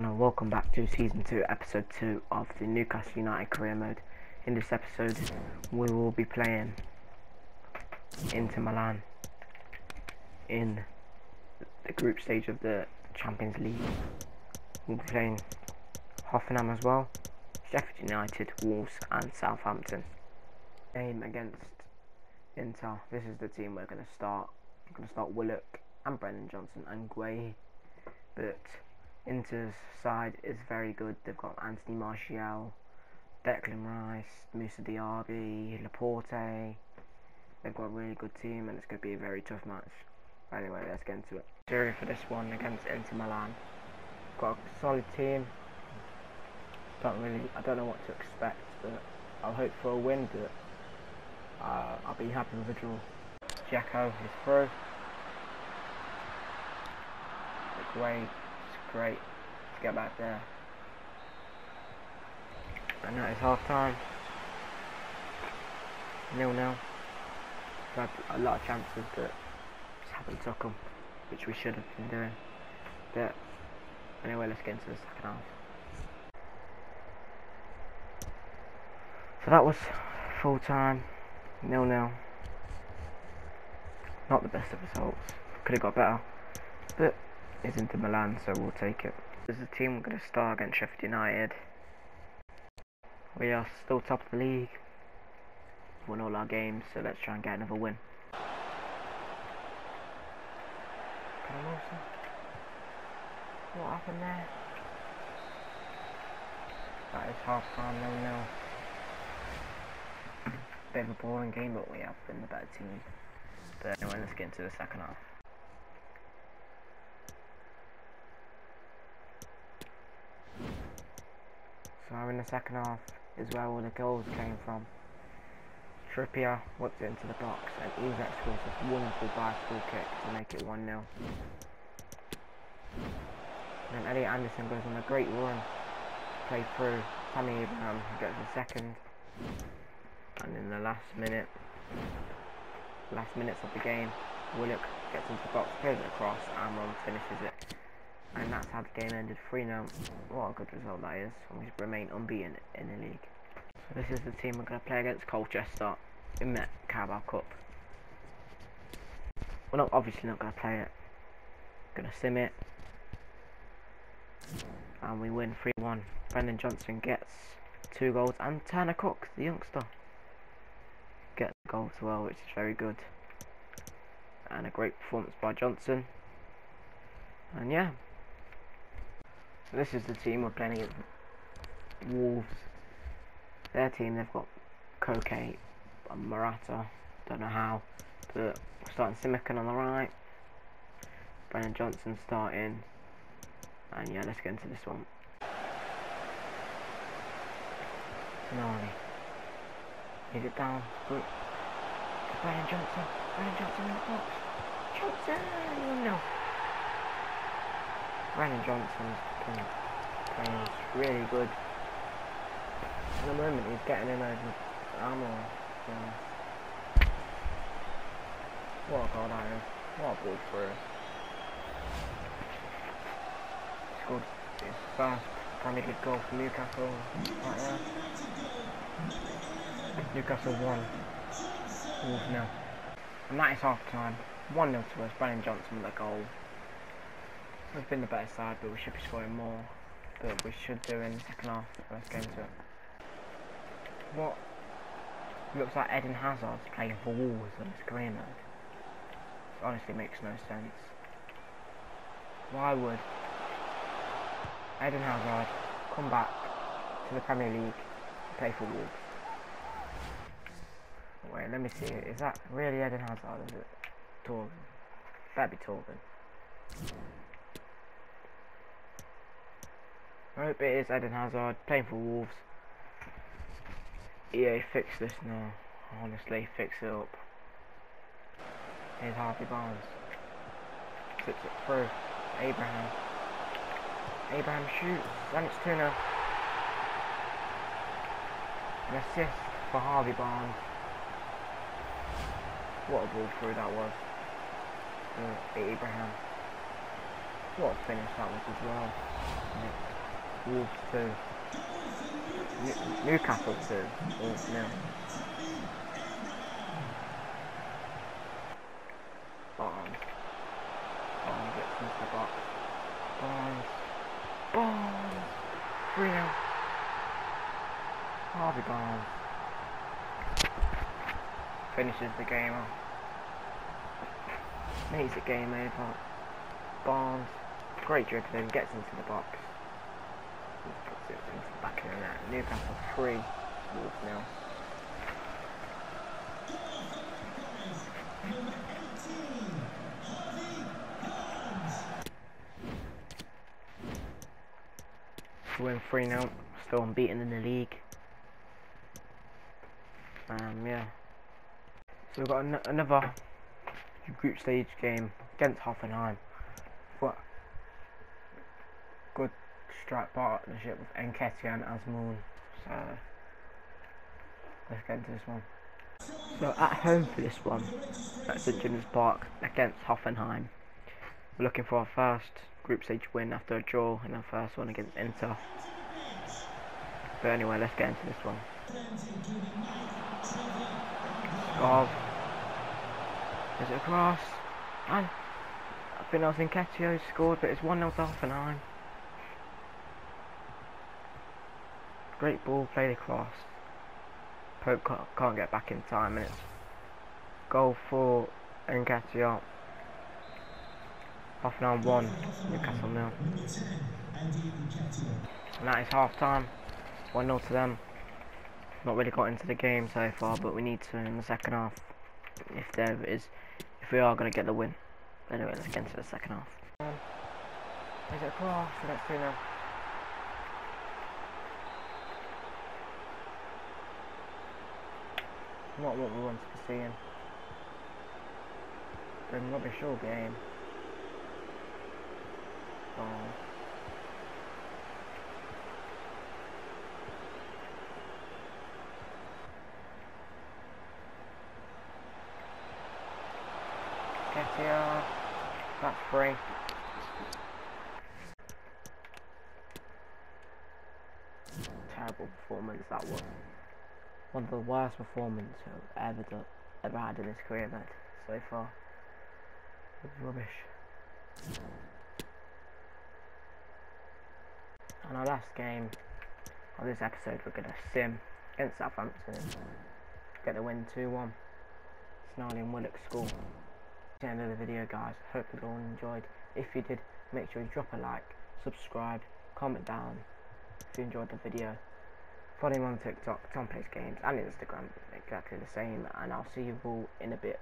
And welcome back to season 2 episode 2 of the Newcastle United career mode. In this episode we will be playing Inter Milan in the group stage of the Champions League. We'll be playing Hoffenheim as well, Sheffield United, Wolves and Southampton. Game against Inter. This is the team we're going to start. We're going to start Willock and Brennan Johnson and Guay. But Inter's side is very good. They've got Anthony Martial, Declan Rice, Moussa Diaby, Laporte. They've got a really good team and it's going to be a very tough match. Anyway, let's get into it. Jury for this one against Inter Milan. Got a solid team. Don't really, I don't know what to expect, but I'll hope for a win. But uh, I'll be happy with a draw. Jacko is through. Great great to get back there. And that is half time. Nil nil. Had a lot of chances, but just haven't took them, which we should have been doing. But anyway, let's get into the second half. So that was full time, nil nil. Not the best of results. Could have got better, but is Inter Milan, so we'll take it. This is a team we're going to start against Sheffield United. We are still top of the league. Won all our games, so let's try and get another win. What happened there? That is half time, no no. Bit of a boring game, but we have been the better team. But anyway, let's get into the second half. So in the second half is where all the goals came from. Trippier whipped it into the box and Isak scores a wonderful bicycle kick to make it 1-0. Then Elliot Anderson goes on a great run, play through Tammy Abraham gets a second. And in the last minute, last minutes of the game, Willock gets into the box, plays it across, and Ron finishes it. And that's how the game ended 3-0. What a good result that is. We remain unbeaten in the league. So this is the team we're going to play against Colchester in the Carabao Cup. We're not obviously not going to play it. Going to sim it. And we win 3-1. Brennan Johnson gets two goals. And Turner Cook, the youngster, gets a goal as well, which is very good. And a great performance by Johnson. And yeah, this is the team we're playing against. Wolves. Their team, they've got Koke and Morata. Don't know how. But starting Simican on the right. Brennan Johnson starting. And yeah, let's get into this one. Tonali. Is it down? Good. Brennan Johnson. Brennan Johnson in the box. Johnson! No. Brennan Johnson's playing really good. In the moment he's getting in over armour. Yeah. What a goal that is. What a ball for us. Scored his first Premier League goal for Newcastle right there. Newcastle 1. Wolves nil. And that is half time. 1 0 to us. Brennan Johnson with a goal. We've been the better side, but we should be scoring more. But we should do in the second half. Let's get into it. What looks like Eden Hazard's playing for Wolves on the screen mode. It honestly makes no sense. Why would Eden Hazard come back to the Premier League to play for Wolves? Wait, let me see. Is that really Eden Hazard? Is it Torgan? That'd be Torgan. I hope it is Eden Hazard playing for Wolves. EA fix this now. Honestly, fix it up. Here's Harvey Barnes. Slips it through. Abraham. Abraham shoots. And it's 2 0. An assist for Harvey Barnes. What a ball through that was. Uh, Abraham. What a finish that was as well. Wolves 2. New- Newcastle 2. Wolves nil. Barnes. Barnes gets into the box. Barnes. Barnes. 3 0. Harvey Barnes. Finishes the game off. Makes game over. Barnes. Great dribbling. Gets into the box. Back the net. Newcastle 3. Wolves nil. win 3 0, still unbeaten in the league. Um, yeah. So we've got an another group stage game against Hoffenheim. What good strike partnership with Nketiah and Asmoon. So let's get into this one. So at home for this one, at St James's Park against Hoffenheim. We're looking for our first group stage win after a draw in our first one against Inter. But anyway, let's get into this one. Skov. Is it across? And I think I was Nketiah scored, but it's 1 0 to Hoffenheim. Great ball played across. Pope can't, can't get back in time, and it's goal for Nketiah. Hoffenheim 1, Newcastle nil. And that is half time. 1 0 to them. Not really got into the game so far, but we need to in the second half. If there is, if we are going to get the win. Anyway, let's get into the second half. Is it across? Let's do now. Not what we wanted to see in. Been rubbish all game. Oh. Get here. That's free. Terrible performance that was. One of the worst performances I've ever done, ever had in this career, mate, so far. It was rubbish. And our last game of this episode, we're going to sim against Southampton. Get the win 2-1. Snarly and Willock score. the end of the video, guys. Hope you all enjoyed. If you did, make sure you drop a like, subscribe, comment down if you enjoyed the video. Follow me on TikTok, Tom Plays Games, and Instagram, exactly the same. And I'll see you all in a bit.